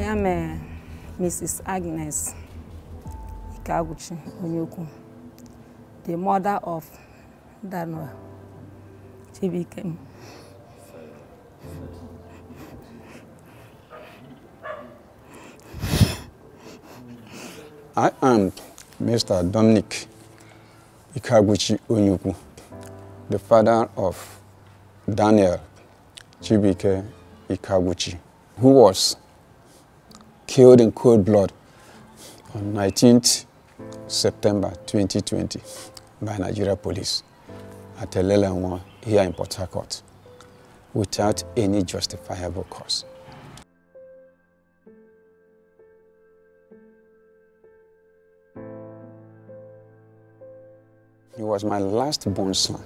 am uh, Mrs. Agnes Ikaguchi Onyeukwu, the mother of Daniel Chibikem. I am Mr. Dominic Ikaguchi Onyeukwu, the father of Daniel Chibuike Ikaguchi, who was killed in cold blood on 19th September 2020 by Nigeria police at Elelenwa here in Port Harcourt without any justifiable cause. He was my last born son.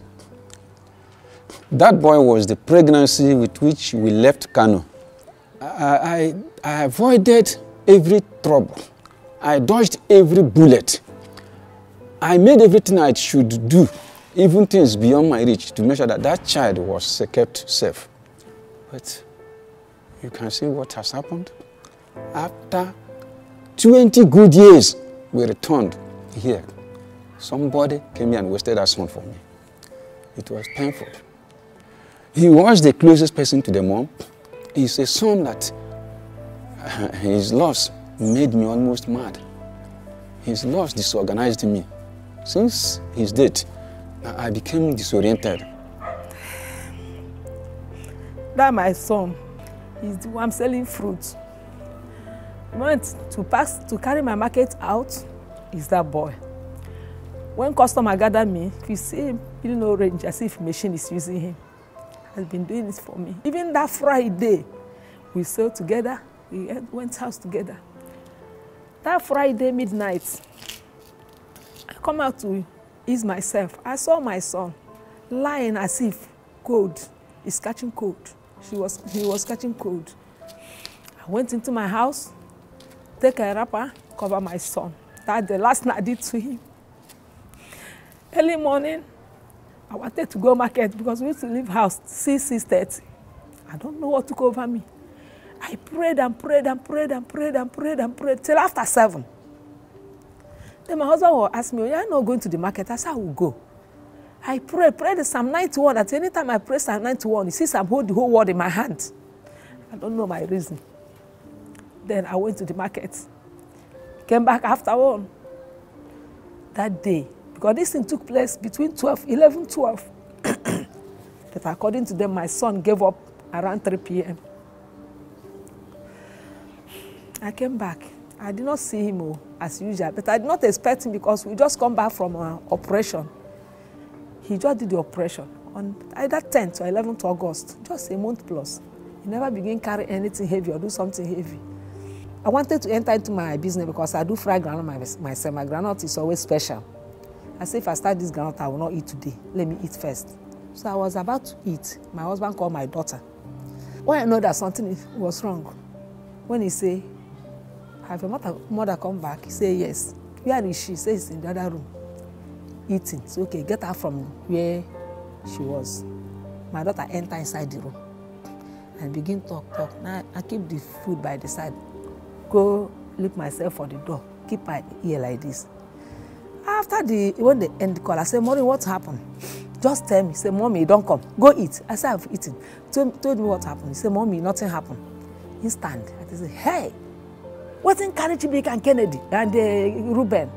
That boy was the pregnancy with which we left Kano. I, I, I avoided every trouble. I dodged every bullet. I made everything I should do, even things beyond my reach, to make sure that that child was kept safe. But you can see what has happened. After 20 good years, we returned here. Somebody came here and wasted that son for me. It was painful. He was the closest person to the mom. He's a son that his loss made me almost mad. His loss disorganized me. Since his death, I became disoriented. That my son is the one selling fruit. Want to pass to carry my market out is that boy. When customer gather me, if you see him peeling orange as if machine is using him, has been doing this for me. Even that Friday, we sailed together, we went house together. That Friday midnight, I come out to ease myself. I saw my son lying as if cold. He's catching cold. She was, he was catching cold. I went into my house, take a wrapper, cover my son. That the last night I did to him. Early morning, I wanted to go market because we used to leave house 6, 6.30. I don't know what took over me. I prayed and prayed and prayed and prayed and prayed and prayed till after 7. Then my husband will ask me, you're not going to the market? I said, I will go. I pray, pray the Psalm 91 that anytime I pray Psalm 91, you see I'm holding the whole world in my hand. I don't know my reason. Then I went to the market. Came back after one. That day, because this thing took place between 12, 11, 12. but according to them, my son gave up around 3 p.m. I came back. I did not see him oh, as usual, but I did not expect him because we just come back from an operation. He just did the operation on either 10th or 11th August, just a month plus. He never began carry anything heavy or do something heavy. I wanted to enter into my business because I do fry groundnut my, myself. My groundnut is always special. I said, if I start this groundnut, I will not eat today. Let me eat first. So I was about to eat. My husband called my daughter. When I know that something was wrong, when he say, have your mother, mother come back? He say, yes. Where is she? He says, in the other room, eating. So, okay, get her from where she was. My daughter enter inside the room and begin talk, talk. Now, I keep the food by the side. Go look myself for the door. Keep my ear like this. After the, when they end the call, I say, Mommy, what happened? Just tell me. Say, Mommy, don't come. Go eat. I said, I've eaten. Told, told me what happened. He said, Mommy, nothing happened. Instant. I say, hey, wetin carry chibike and kennedy and uh, ruben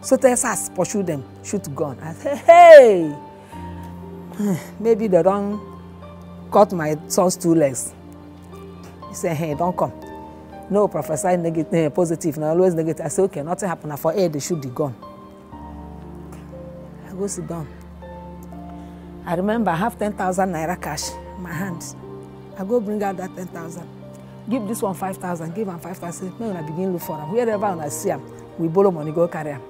so texas pursue them shoot gun i say hey maybe they don cut my son's two legs he say hey don come no professor negative uh, positive na always negative i say okay nothing happen na for air they shoot the gun i go sit down. I remember i have ten thousand naira cash in my hand. I go bring out that ten thousand. Give this one five thousand give am five thousand. Make una begin look for am wherever una see am we borrow money go carry am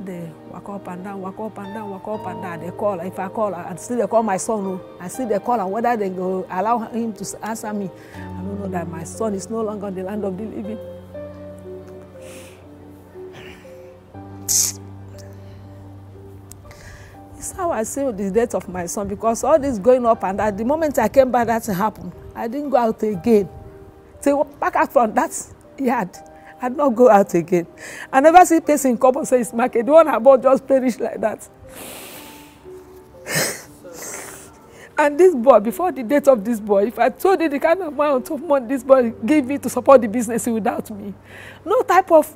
i dey waka up and down waka up and down waka up and down i dey call if i call i still dey call my son o i still dey call am whether dem go allow him to answer me i no know that my son is no longer on the land of the living. It's how I see the death of my son because all this going up and down the moment I came back that happened I didn't go out again Say, back out from that yard. I not go out again. I never see person come and say it's market. The one I bought just perish like that. and this boy, before the date of this boy, if I told you the kind of amount of money this boy gave me to support the business without me, no type of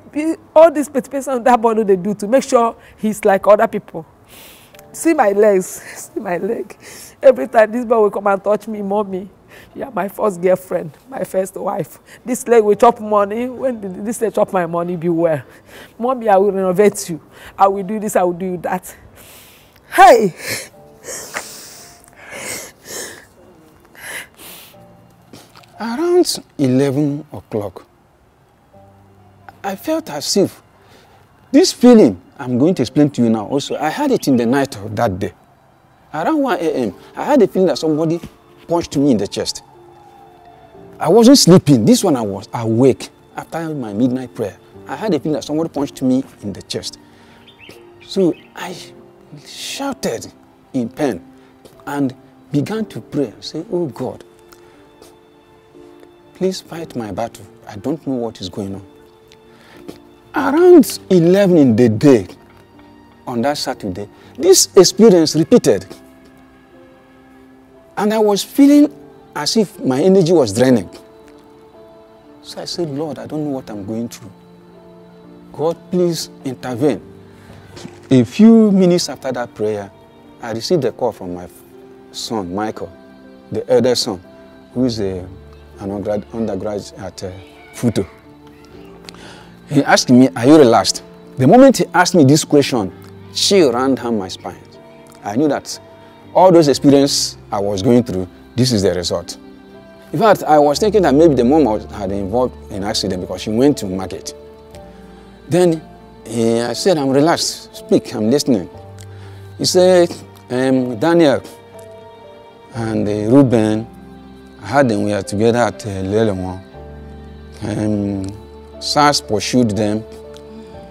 all this participation that boy they do to make sure he's like other people. See my legs, see my leg. Every time this boy will come and touch me, mommy, you are my first girlfriend, my first wife. This leg will chop money. When this leg chop my money, beware. Mommy, I will renovate you. I will do this, I will do that. Hey! Around 11 o'clock, I felt as if this feeling I'm going to explain to you now also, I had it in the night of that day. Around 1 a.m., I had a feeling that somebody punched me in the chest. I wasn't sleeping. This one I was awake after my midnight prayer. I had a feeling that somebody punched me in the chest. So I shouted in pain and began to pray say, Oh God, please fight my battle. I don't know what is going on. Around 11 in the day, on that Saturday, this experience repeated. And I was feeling as if my energy was draining. So I said, Lord, I don't know what I'm going through. God, please intervene. A few minutes after that prayer, I received a call from my son, Michael, the elder son, who is a, an undergraduate at uh, Futo. He asked me, Are you relaxed? The moment he asked me this question, chill ran down my spine. I knew that all those experiences I was going through, this is the result. In fact, I was thinking that maybe the mom had involved in accident because she went to market. Then he, I said, I'm relaxed. Speak, I'm listening. He said, um, Daniel and uh, Ruben, I had them, we are together at uh, Elelenwa. Um, SARS pursued them.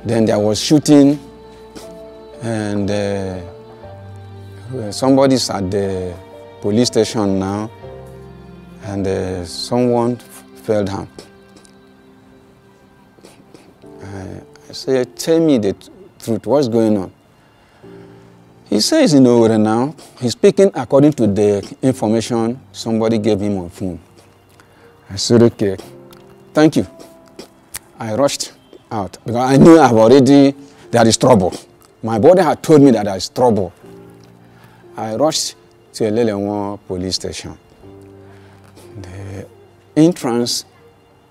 Then there was shooting and uh, somebody's at the police station now and uh, someone fell down. I, I said, tell me the truth, what's going on? He says in Owerri now, he's speaking according to the information somebody gave him on phone. I said, okay, thank you. I rushed out because I knew I've already, there is trouble. My body had told me that there is trouble. I rushed to Elelewon police station. The entrance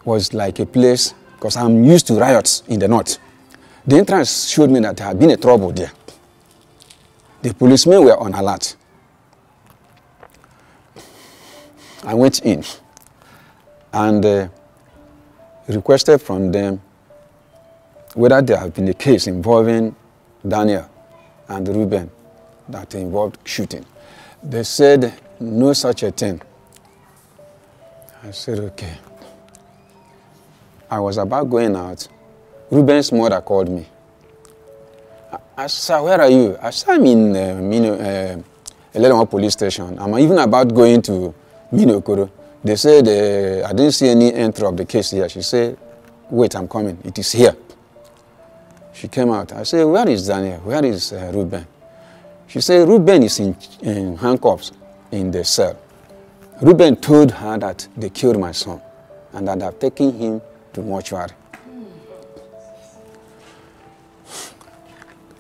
was like a place, because I'm used to riots in the north. The entrance showed me that there had been a trouble there. The policemen were on alert. I went in and uh, requested from them whether there had been a case involving Daniel and Ruben that involved shooting. They said no such a thing. I said, okay. I was about going out. Ruben's mother called me. I, said, where are you? I said, I'm in uh, Mino, uh, Elelemo police station. I'm even about going to Minokoro. They said, uh, I didn't see any entry of the case here. She said, wait, I'm coming. It is here. She came out. I said, where is Daniel? Where is uh, Ruben? She said, Ruben is in, in handcuffs in the cell. Ruben told her that they killed my son and that they've taken him to mortuary.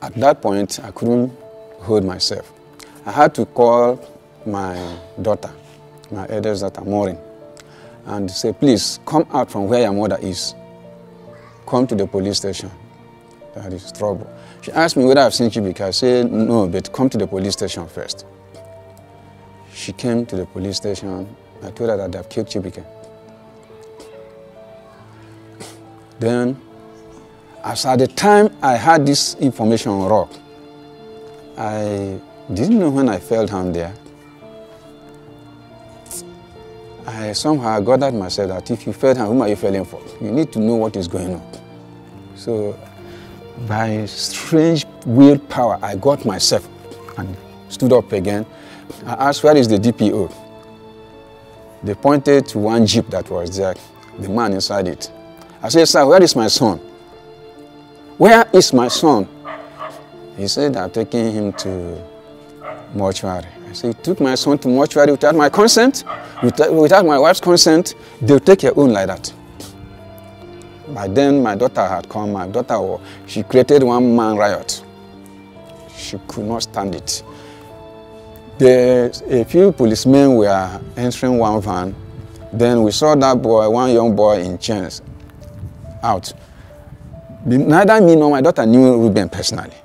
At that point, I couldn't hold myself. I had to call my daughter, my eldest daughter, Maureen, and say, please come out from where your mother is. Come to the police station. That is trouble. She asked me whether I've seen Chibuike. I said, no, but come to the police station first. She came to the police station. I told her that I've killed Chibuike. Then, as at the time I had this information on rock, I didn't know when I fell down there. I somehow got gathered myself that if you fell down, whom are you falling for? You need to know what is going on. So, by strange willpower, I got myself and stood up again. I asked, where is the DPO? They pointed to one jeep that was there. the man inside it. I said, Sir, where is my son? Where is my son? He said, I'm taking him to mortuary. I said, You took my son to mortuary without my consent? Without, without my wife's consent? They'll take your own like that. By then, my daughter had come. My daughter, she created one man riot. She could not stand it. There, a few policemen were entering one van. Then we saw that boy, one young boy in chains, out. Neither me nor my daughter knew Ruben personally.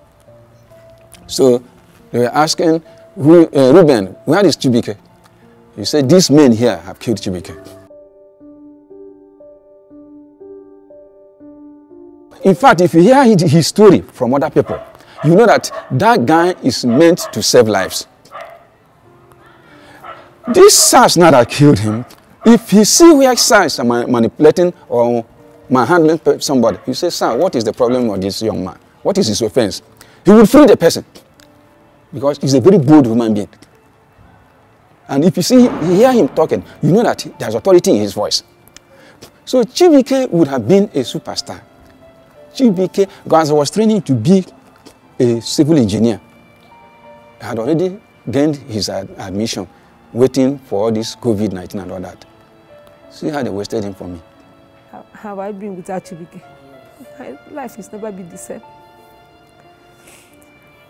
So they were asking, uh, Ruben, where is Chibuike? He said, these men here have killed Chibuike. In fact, if you hear his story from other people, you know that that guy is meant to save lives. This SARS now that killed him, if he see where SARS are manipulating or manhandling somebody, you say, sir, what is the problem with this young man? What is his offense? He will free the person because he's a very bold human being. And if you see, you hear him talking, you know that there's authority in his voice. So Chibuike would have been a superstar. Chibike, because I was training to be a civil engineer, I had already gained his ad- admission, waiting for all this COVID 19 and all that. See how they wasted him for me. How have I been without Chibike? My life has never been the same.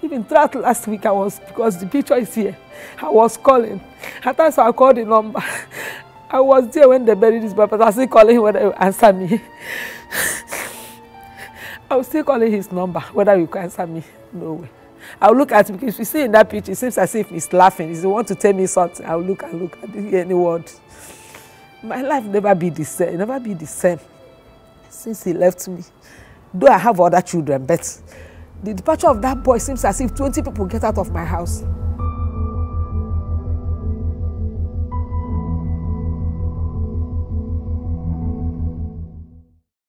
Even throughout last week, I was, because the picture is here, I was calling. At times I called the number. I was there when they buried this boy, but I was still calling him whether he would answer me. I was still calling his number, whether he could answer me. No way. I'll look at him, because you see in that picture, it seems as if he's laughing. He's want to tell me something. I'll look and look. Hear any word. My life never be the same. Never be the same since he left me. Though I have other children, but the departure of that boy seems as if 20 people get out of my house.